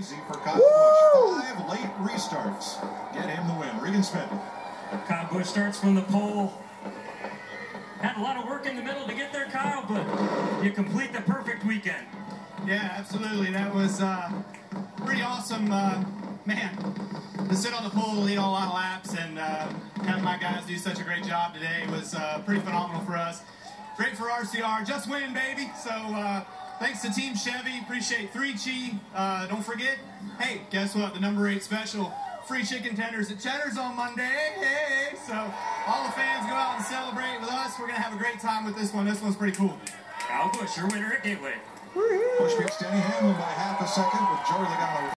Easy for Kyle Busch. Five late restarts. Get him the win. Regan Smith. Kyle Busch starts from the pole. Had a lot of work in the middle to get there, Kyle, but you complete the perfect weekend. Yeah, absolutely. That was uh, pretty awesome. Uh, man, to sit on the pole, lead a lot of laps, and uh, have my guys do such a great job today was uh, pretty phenomenal for us. Great for RCR. Just win, baby. So uh, thanks to Team Chevy. Appreciate 3Chi. Uh, don't forget, hey, guess what? The number eight special. Free chicken tenders at Cheddar's on Monday. Hey, so all the fans go out and celebrate with us. We're gonna have a great time with this one. This one's pretty cool. Kyle Busch, your winner at Gateway. Busch beats Denny Hamlin by half a second with Joey Logano.